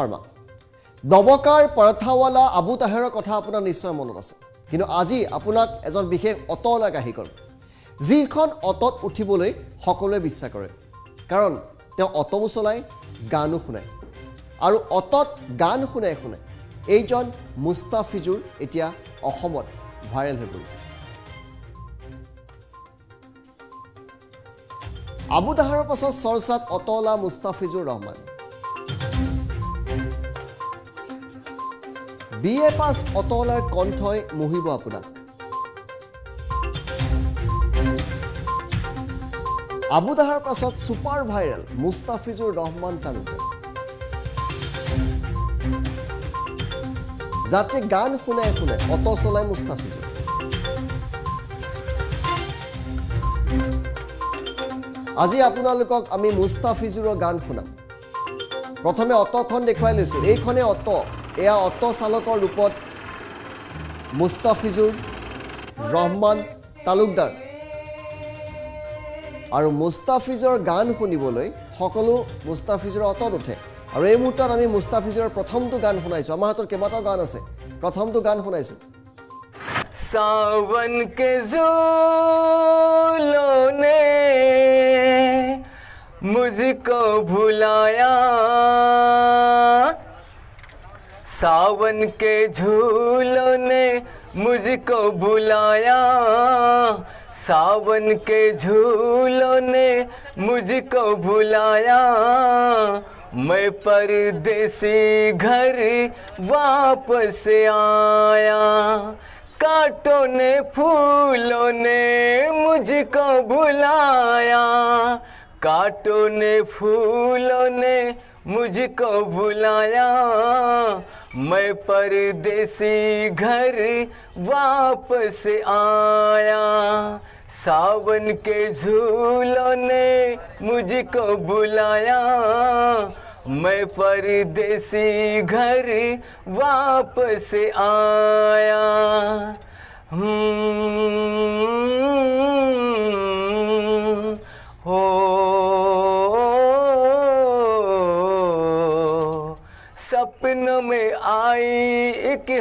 শৰ্মা। দবকাৰ পৰঠাৱালা আবু তাহেৰৰ কথা আপোনাৰ নিশ্চয় মনত আছে। কিন্তু আজি আপোনাক এজন বিশেষ অটলৈ কাঢ়ি গ'ল যিখন অটত উঠিবলৈ সকলোৱে বিশ্বাস কৰে। কাৰণ তেওঁ অটমো চলায় গানো শুনায়। আৰু অটত গান শুনাই শুনাই এইজন মুস্তাফিজুৰ এতিয়া অসমত ভাইৰেল হৈ পৰিছে। আবু তাহাৰৰ পাছত চৰ্চাত অটলা মুস্তাফিজুৰ ৰহমান। বি এ পাছ অটলাৰ কণ্ঠই মুহিব আপোনাক। আবু তাহাৰ পাছত ছুপাৰ ভাইৰেল মুস্তাফিজুৰ ৰহমান তালুকাৰ। যাত্ৰী গান শুনাই শুনাই অট' চলাই মুস্তাফিজুৰ। আজি আপোনালোকক আমি মুস্তাফিজুৰৰ গান শুনাম। প্ৰথমে অট'খন দেখুৱাই লৈছোঁ। এইখনে অট' এয়া অট' চালকৰ ৰূপত মুস্তাফিজুৰ ৰহমান তালুকদাৰ আৰু মুস্তাফিজৰ গান শুনিবলৈ সকলো মুস্তাফিজৰ অটত উঠে আৰু এই মুহূৰ্তত আমি মুস্তাফিজৰ প্ৰথমটো গান শুনাইছোঁ আমাৰ হাতত কেইবাটাও গান আছে প্ৰথমটো গান শুনাইছোঁ सावन के झूलों ने मुझको भुलाया सावन के झूलों ने मुझको भुलाया सावन के झूलों ने मुझको भुलाया मैं परदेसी घर वापस आया। कांटों ने, फूलों ने मुझको भुलाया कांटों ने, फूलों ने मुझको भुलाया मैं परदेसी घर वापस आया। सावन के झूलों ने मुझको बुलाया। मैं परदेसी घर वापस आया। हम्म,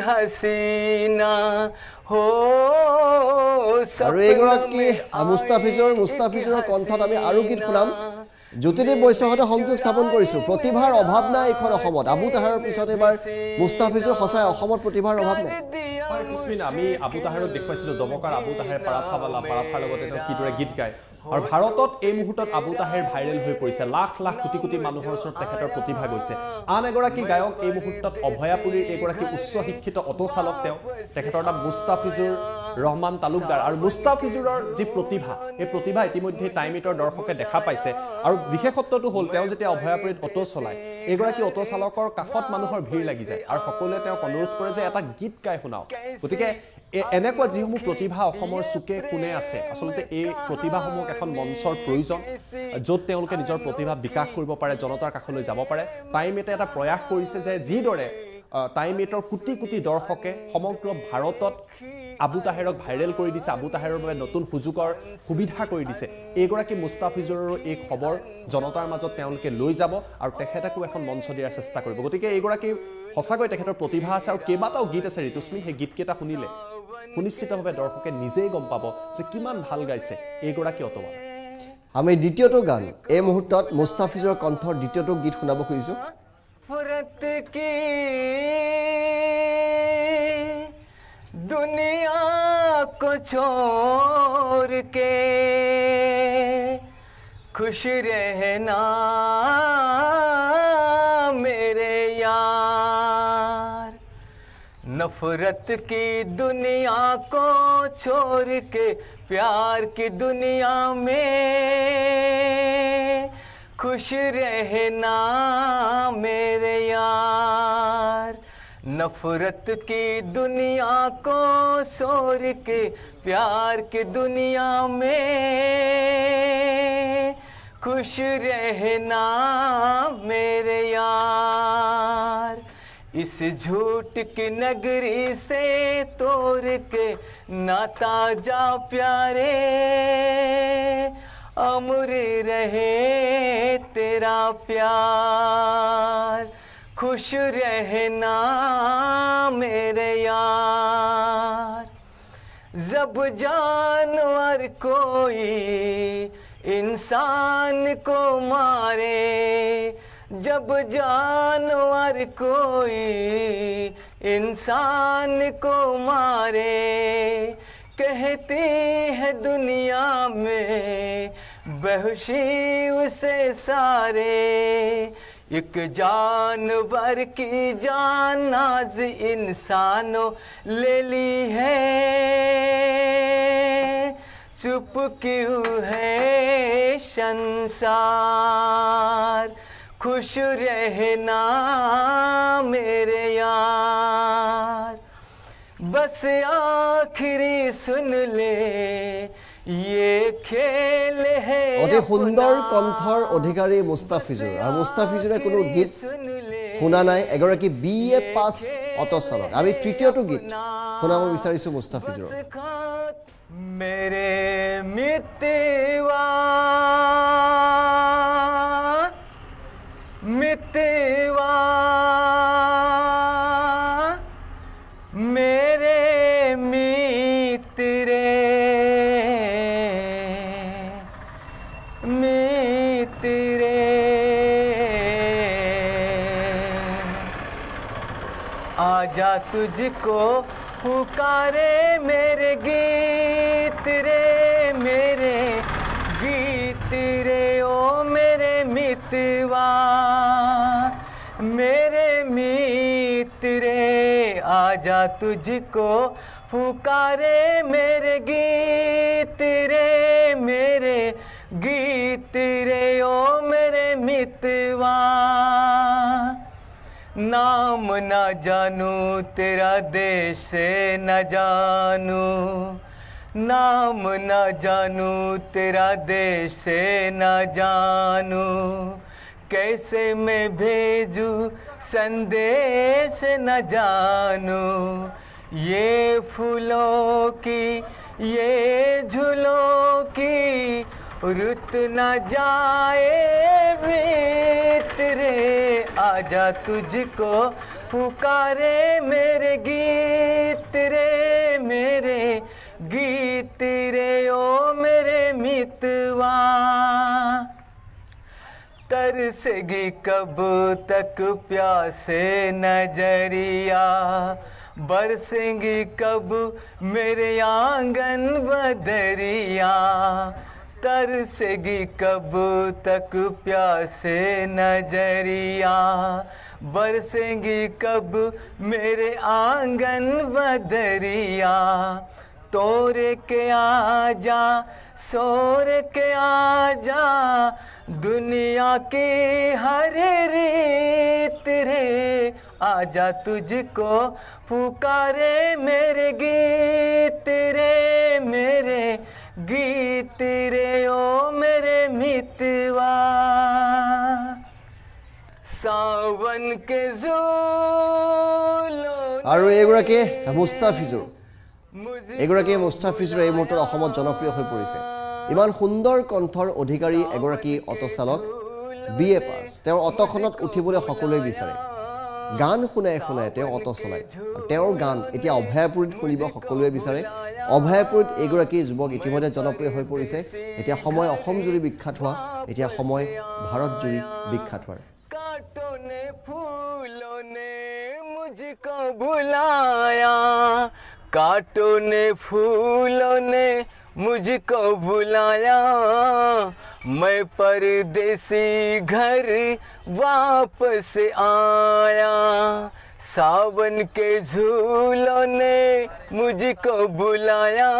হাসিনা আৰু এগৰাকী মুস্তাফিজৰ মুস্তাফিজৰ কণ্ঠত আমি আৰু গীত শুনাম। জ্যোতিদেৱ বৈশ্যহঁতে সংযোগ স্থাপন কৰিছোঁ। প্ৰতিভাৰ অভাৱ নাই এইখন অসমত। আবু তাহাৰৰ পিছত এইবাৰ মুস্তাফিজৰ সঁচাই অসমত প্ৰতিভাৰ অভাৱ নাই। আমি আবু তাহাৰক দেখুৱাইছিলোঁ। দমকাৰ আবু তাহাৰে পাৰাফা বালা পাৰাফাৰ লগতে তেওঁ কিদৰে গীত গায়। আৰু ভাৰতত এই মুহূৰ্তত আবু তাহেৰ ভাইৰেল হৈ পৰিছে। লাখ লাখ কোটি কোটি মানুহৰ ওচৰত তেখেতৰ প্ৰতিভা গৈছে। আন এগৰাকী গায়ক এই মুহূৰ্তত অভয়াপুৰীৰ এগৰাকী উচ্চ শিক্ষিত অট' চালক তেওঁ। তেখেতৰ নাম মুস্তাফিজুৰ ৰহমান তালুকদাৰ। আৰু মুস্তাফিজুৰৰ যি প্ৰতিভা এই প্ৰতিভা ইতিমধ্যে টাইম ইটৰ দৰ্শকে দেখা পাইছে। আৰু বিশেষত্বটো হ'ল তেওঁ যেতিয়া অভয়াপুৰীত অট' চলায় এইগৰাকী অট' চালকৰ কাষত মানুহৰ ভিৰ লাগি যায়। আৰু সকলোৱে তেওঁক অনুৰোধ কৰে যে এটা গীত গাই শুনাওক। গতিকে এনেকুৱা যিসমূহ প্ৰতিভা অসমৰ চুকে কোণে আছে আচলতে এই প্ৰতিভাসমূহক এখন মঞ্চৰ প্ৰয়োজন য'ত তেওঁলোকে নিজৰ প্ৰতিভা বিকাশ কৰিব পাৰে জনতাৰ কাষলৈ যাব পাৰে। টাইম এটে এটা প্ৰয়াস কৰিছে যে যিদৰে টাইম এইটৰ কোটি কোটি দৰ্শকে সমগ্ৰ ভাৰতত আবু তাহেৰক ভাইৰেল কৰি দিছে আবু তাহেৰৰ বাবে নতুন সুযোগৰ সুবিধা কৰি দিছে। এইগৰাকী মুস্তাফিজুৰৰো এই খবৰ জনতাৰ মাজত তেওঁলোকে লৈ যাব আৰু তেখেতকো এখন মঞ্চ দিয়াৰ চেষ্টা কৰিব। গতিকে এইগৰাকী সঁচাকৈ তেখেতৰ প্ৰতিভা আছে আৰু কেইবাটাও গীত আছে ঋতুস্মিন সেই গীতকেইটা শুনিলে সুনিশ্চিতভাৱে দৰ্শকে নিজেই গম পাব যে কিমান ভাল গাইছে এইগৰাকী অটৱালা আমি দ্বিতীয়টো গান এই মুহূৰ্তত মুস্তাফিজৰ কণ্ঠৰ দ্বিতীয়টো গীত শুনাব খুজিছোঁ नफरत की दुनिया को छोड़ के खुश रहना नफरत की दुनिया को छोड़ के प्यार की दुनिया में खुश रहना मेरे यार। नफरत की दुनिया को छोड़ के प्यार की दुनिया में खुश रहना मेरे यार। इस झूठ की नगरी से तोड़ के नाता जा प्यारे अमर रहे तेरा प्यार। खुश रहना मेरे यार। जब जानवर कोई इंसान को मारे जब जानवर कोई इंसान को मारे, कहती है दुनिया में बेहोशी उसे सारे। एक जानवर की जान नाज इंसानों ले ली है। चुप क्यों है संसार खुश रहना मेरे यार बस आखिरी सुन ले ये खेल है অতি সুন্দৰ अपना। কণ্ঠৰ অধিকাৰী মুস্তাফিজুৰ আৰু মুস্তাফিজুৰে কোনো গীত सुन ले শুনা নাই এগৰাকী বি এ পাছ অট' চালক আমি তৃতীয়টো গীত শুনাব বিচাৰিছোঁ মুস্তাফিজুৰক तुझको पुकारे मेरे गीत रे, मेरे गीत रे, ओ मेरे मितवा, मेरे मित्र आजा तुझको पुकारे मेरे गीत रे, मेरे गीत रे, ओ मेरे मितवा। नाम न जानू, तेरा देश न जानू। नाम न जानू, तेरा देश न जानू। कैसे मैं भेजू, संदेश न जानू। ये फूलों की, ये झूलों की रुत न जाए भीतरे आजा तुझको पुकारे मेरे गीत रे, मेरे गीत रे, ओ मेरे मितवा। तरसेगी कब तक प्यासे नज़रिया, बरसेंगी कब मेरे आँगन बदरिया तरसेगी कब तक प्यासे नज़रिया। बरसेंगी कब मेरे आँगन बदरिया। तोरे के आजा, सोर के आजा, दुनिया की हर रीत रे। आजा तुझको पुकारे मेरे गीत रे, मेरे गीत रे ओ मेरे मितवा सावन के झूलों আৰু এইগৰাকীয়ে মুস্তাফিজুৰ मुझे এইগৰাকী মুস্তাফিজুৰ এই মুহূৰ্তত অসমত জনপ্ৰিয় হৈ পৰিছে ইমান সুন্দৰ কণ্ঠৰ অধিকাৰী এগৰাকী অট' চালক বি এ পাছ তেওঁৰ অট'খনত উঠিবলৈ সকলোৱে বিচাৰে গান শুনাই শুনাই তেওঁ অট চলায়। তেওঁৰ গান এতিয়া অভয়াপুৰীত শুনিব সকলোৱে বিচাৰে। অভয়াপুৰীত এইগৰাকী যুৱক ইতিমধ্যে জনপ্ৰিয় হৈ পৰিছে। এতিয়া সময় অসম জুৰি বিখ্যাত হোৱা এতিয়া সময় ভাৰত জুৰি বিখ্যাত হোৱাৰ। ফুলনে মুজিক ভুলায়া मैं परदेसी घर वापस आया। सावन के झूलों ने मुझको बुलाया।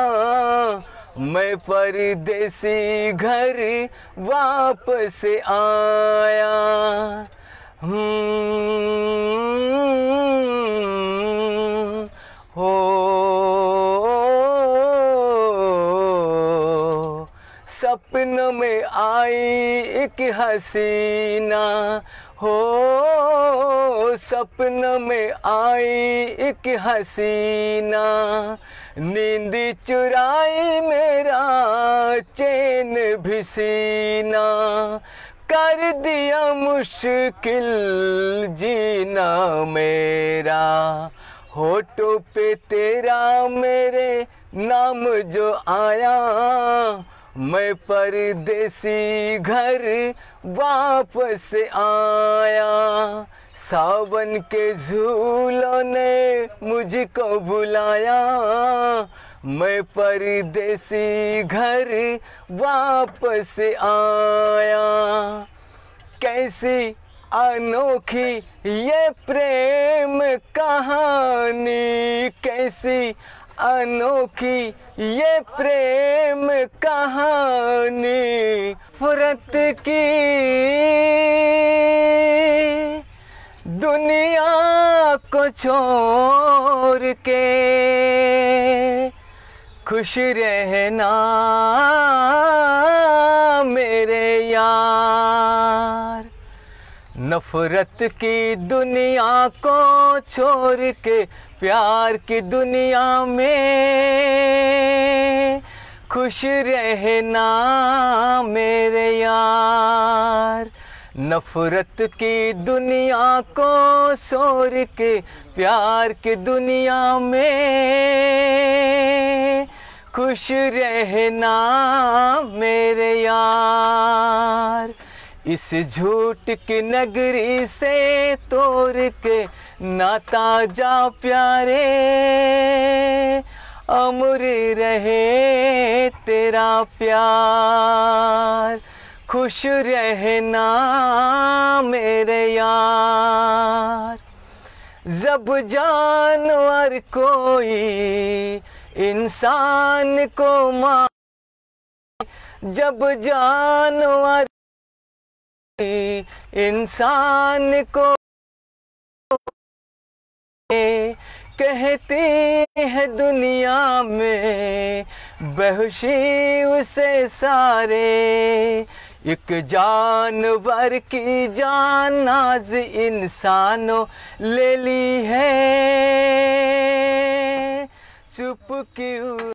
मैं परदेसी घर वापस आया। हम्म, हो सपनों में आई एक हसीना। हो, सपन में आई एक हसीना। नींद चुराई मेरा, चैन भी सीना कर दिया मुश्किल जीना मेरा। होठों पे तेरा मेरे नाम जो आया। मैं परदेसी घर वापस आया। सावन के झूलों ने मुझको बुलाया। मैं परदेसी घर वापस आया। कैसी अनोखी ये प्रेम कहानी, कैसी अनोखी ये प्रेम कहानी फुरत की। दुनिया को छोड़ के खुश रहना मेरे यार। नफरत की दुनिया को छोड़ के प्यार की दुनिया में, खुश रहना मेरे यार। नफरत की दुनिया को छोड़ के, प्यार की दुनिया में, खुश रहना मेरे यार। इस झूठ की नगरी से तोड़ के नाता जा प्यारे। अमर रहे तेरा प्यार, खुश रहना मेरे यार। जब जानवर कोई इंसान को मार, जब जानवर इंसान को कहती है दुनिया में बेहोशी उसे सारे। एक जानवर की जान नाज इंसानों ले ली है। चुप क्यों